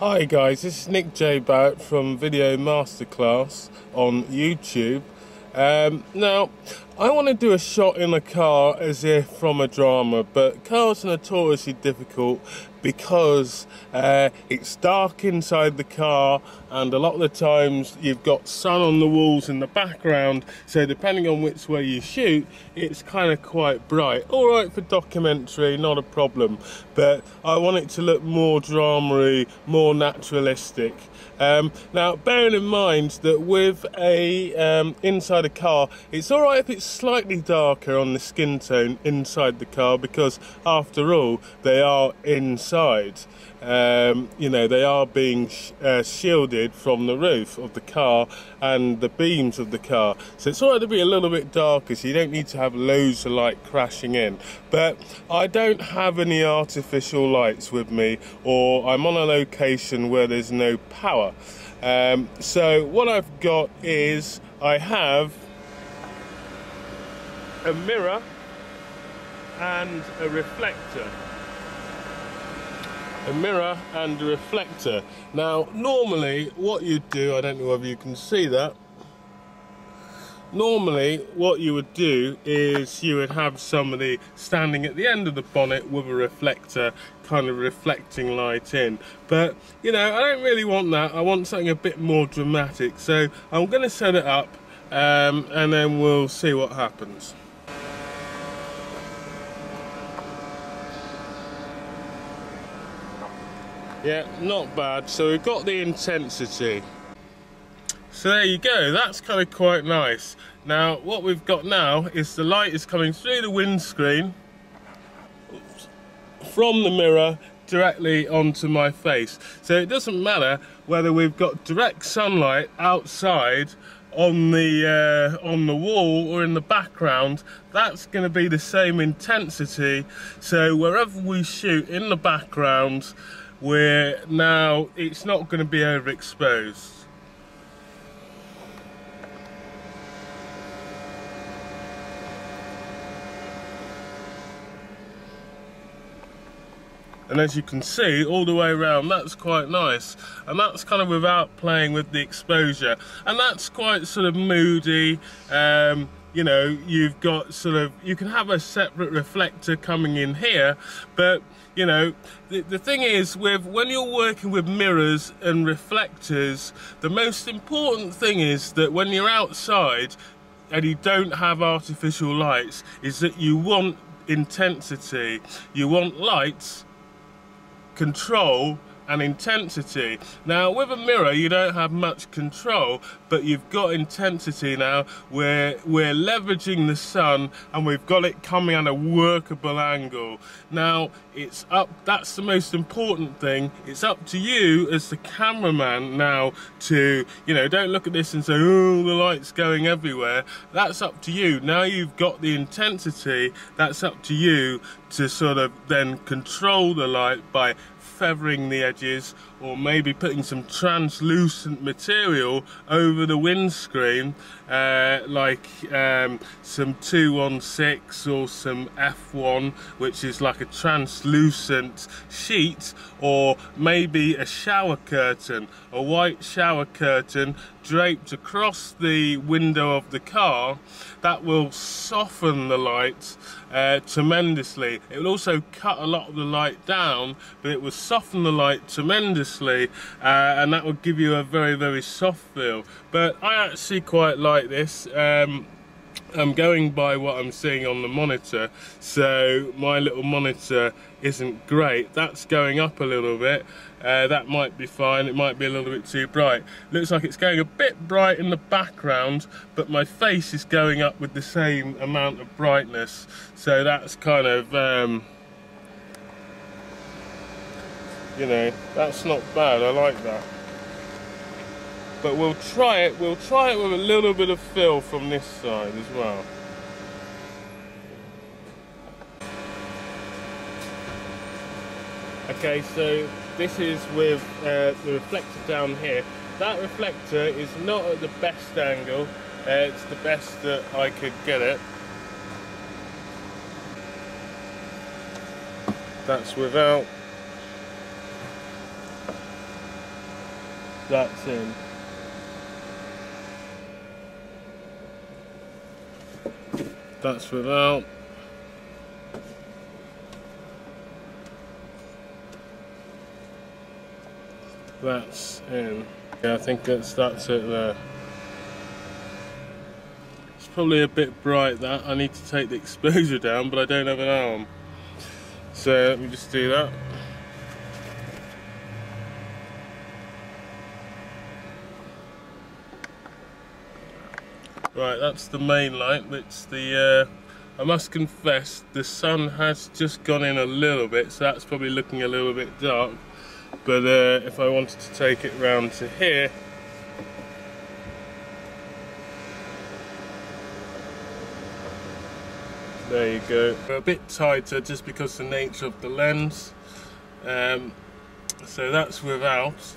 Hi guys, this is Nick J. Barrett from Video Masterclass on YouTube. Um, now, I want to do a shot in a car as if from a drama, but cars are notoriously difficult because uh, it's dark inside the car and a lot of the times you've got sun on the walls in the background. So depending on which way you shoot it's kind of quite bright. All right for documentary not a problem. But I want it to look more dramery more naturalistic. Um, now bearing in mind that with a um, inside a car it's all right if it's slightly darker on the skin tone inside the car because after all they are inside um, you know, they are being sh uh, shielded from the roof of the car and the beams of the car. So it's all right to be a little bit darker, so you don't need to have loads of light crashing in. But I don't have any artificial lights with me, or I'm on a location where there's no power. Um, so what I've got is I have a mirror and a reflector a mirror and a reflector. Now, normally what you'd do, I don't know whether you can see that, normally what you would do is you would have somebody standing at the end of the bonnet with a reflector kind of reflecting light in. But you know I don't really want that. I want something a bit more dramatic. So I'm going to set it up um, and then we'll see what happens Yeah, not bad. So we've got the intensity. So there you go, that's kind of quite nice. Now, what we've got now is the light is coming through the windscreen from the mirror directly onto my face. So it doesn't matter whether we've got direct sunlight outside on the uh, on the wall or in the background that's going to be the same intensity so wherever we shoot in the background where now it's not going to be overexposed. And as you can see all the way around that's quite nice. And that's kind of without playing with the exposure. And that's quite sort of moody. Um, you know you've got sort of you can have a separate reflector coming in here but you know the, the thing is with when you're working with mirrors and reflectors the most important thing is that when you're outside and you don't have artificial lights is that you want intensity. You want lights control and intensity. Now with a mirror you don't have much control but you've got intensity now where we're leveraging the sun and we've got it coming at a workable angle. Now it's up, that's the most important thing. It's up to you as the cameraman now to, you know, don't look at this and say, oh, the light's going everywhere. That's up to you. Now you've got the intensity, that's up to you to sort of then control the light by feathering the edges or maybe putting some translucent material over the windscreen uh, like um, some 216 or some F1 which is like a translucent sheet or maybe a shower curtain a white shower curtain draped across the window of the car that will soften the light uh, tremendously. It will also cut a lot of the light down, but it will soften the light tremendously, uh, and that will give you a very, very soft feel. But I actually quite like this. Um, I'm going by what I'm seeing on the monitor so my little monitor isn't great. That's going up a little bit. Uh, that might be fine. It might be a little bit too bright. Looks like it's going a bit bright in the background but my face is going up with the same amount of brightness. So that's kind of um, you know that's not bad I like that. But we'll try it we'll try it with a little bit of fill from this side as well. Okay so this is with uh, the reflector down here. That reflector is not at the best angle uh, it's the best that I could get it. That's without that's in. That's without. That's in. Yeah, I think that's that's it there. It's probably a bit bright that. I need to take the exposure down, but I don't have an arm. So let me just do that. Right, that's the main light. It's the, uh, I must confess, the sun has just gone in a little bit, so that's probably looking a little bit dark. But uh, if I wanted to take it round to here, there you go. A bit tighter just because the nature of the lens. Um, so that's without.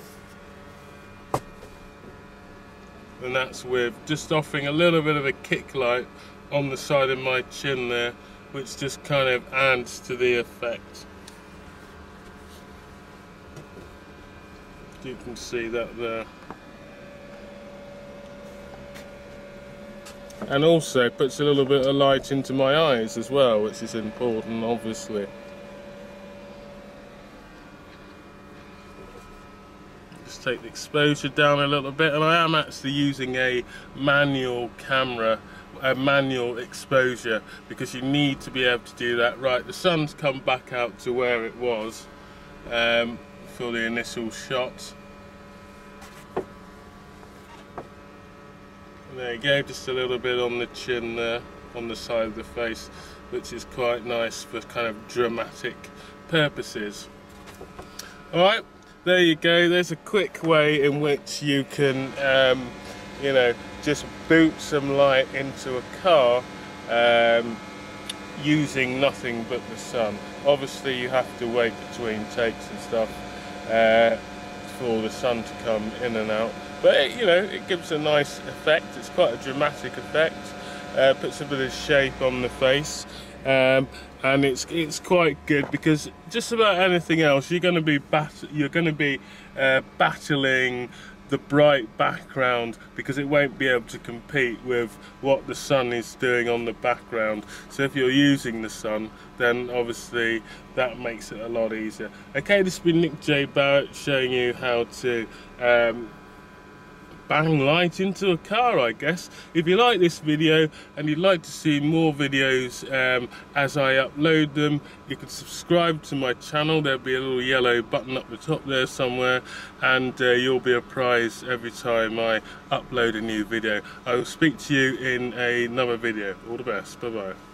And that's with just offering a little bit of a kick light on the side of my chin there which just kind of adds to the effect. You can see that there. And also puts a little bit of light into my eyes as well which is important obviously take the exposure down a little bit and I am actually using a manual camera a manual exposure because you need to be able to do that. Right the sun's come back out to where it was um, for the initial shot. And there you go just a little bit on the chin there on the side of the face which is quite nice for kind of dramatic purposes. Alright there you go. There's a quick way in which you can um, you know just boot some light into a car um, using nothing but the sun. Obviously you have to wait between takes and stuff uh, for the sun to come in and out. But it, you know it gives a nice effect. It's quite a dramatic effect. Uh, puts a bit of shape on the face um, and it's it's quite good because just about anything else you're going to be you're going to be uh, battling the bright background because it won't be able to compete with what the sun is doing on the background. So if you're using the sun then obviously that makes it a lot easier. Okay this has been Nick J Barrett showing you how to um, bang light into a car I guess. If you like this video and you'd like to see more videos um, as I upload them you can subscribe to my channel there'll be a little yellow button up the top there somewhere and uh, you'll be apprised every time I upload a new video. I will speak to you in another video. All the best. Bye bye.